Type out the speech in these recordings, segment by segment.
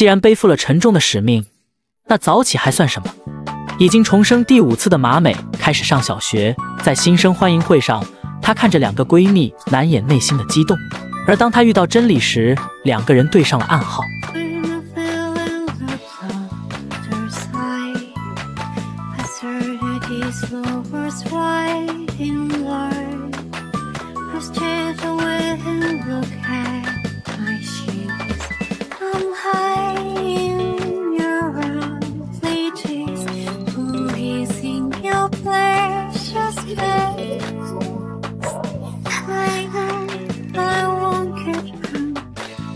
既然背负了沉重的使命，那早起还算什么？已经重生第五次的马美开始上小学，在新生欢迎会上，她看着两个闺蜜，难掩内心的激动。而当她遇到真理时，两个人对上了暗号。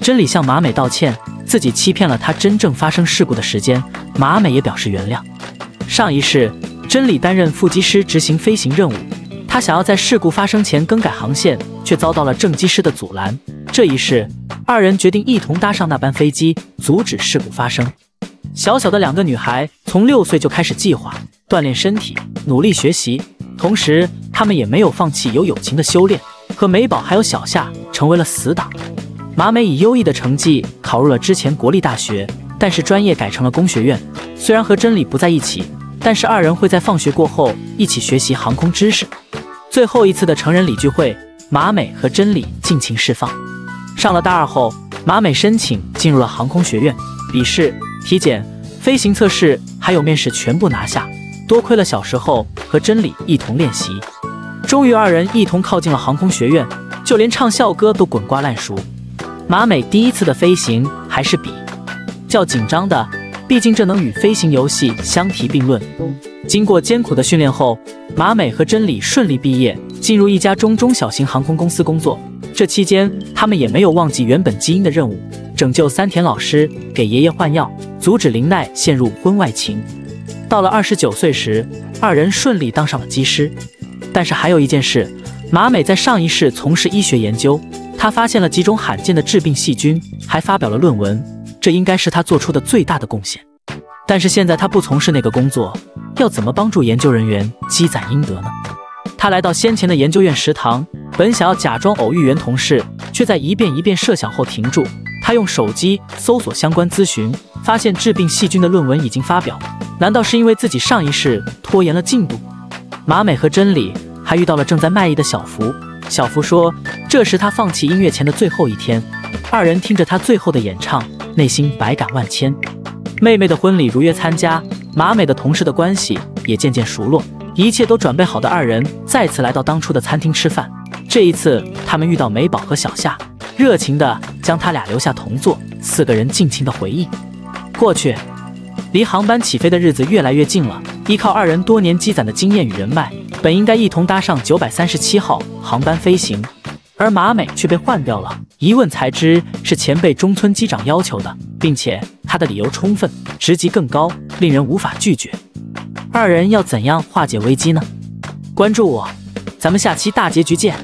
真理向马美道歉，自己欺骗了她真正发生事故的时间。马美也表示原谅。上一世，真理担任副机师执行飞行任务，他想要在事故发生前更改航线，却遭到了正机师的阻拦。这一世，二人决定一同搭上那班飞机，阻止事故发生。小小的两个女孩从六岁就开始计划锻炼身体，努力学习，同时她们也没有放弃有友情的修炼，和美宝还有小夏成为了死党。马美以优异的成绩考入了之前国立大学，但是专业改成了工学院。虽然和真理不在一起，但是二人会在放学过后一起学习航空知识。最后一次的成人礼聚会，马美和真理尽情释放。上了大二后，马美申请进入了航空学院，笔试、体检、飞行测试还有面试全部拿下。多亏了小时候和真理一同练习，终于二人一同靠近了航空学院，就连唱校歌都滚瓜烂熟。马美第一次的飞行还是比较紧张的，毕竟这能与飞行游戏相提并论。经过艰苦的训练后，马美和真理顺利毕业，进入一家中中小型航空公司工作。这期间，他们也没有忘记原本基因的任务，拯救三田老师，给爷爷换药，阻止林奈陷入婚外情。到了二十九岁时，二人顺利当上了机师。但是还有一件事，马美在上一世从事医学研究。他发现了几种罕见的致病细菌，还发表了论文，这应该是他做出的最大的贡献。但是现在他不从事那个工作，要怎么帮助研究人员积攒阴德呢？他来到先前的研究院食堂，本想要假装偶遇原同事，却在一遍一遍设想后停住。他用手机搜索相关咨询，发现致病细菌的论文已经发表。难道是因为自己上一世拖延了进度？马美和真理还遇到了正在卖艺的小福。小福说。这是他放弃音乐前的最后一天，二人听着他最后的演唱，内心百感万千。妹妹的婚礼如约参加，马美的同事的关系也渐渐熟络，一切都准备好的二人再次来到当初的餐厅吃饭。这一次，他们遇到美宝和小夏，热情的将他俩留下同坐，四个人尽情的回忆过去。离航班起飞的日子越来越近了，依靠二人多年积攒的经验与人脉，本应该一同搭上九百三十七号航班飞行。而马美却被换掉了，一问才知是前辈中村机长要求的，并且他的理由充分，职级更高，令人无法拒绝。二人要怎样化解危机呢？关注我，咱们下期大结局见。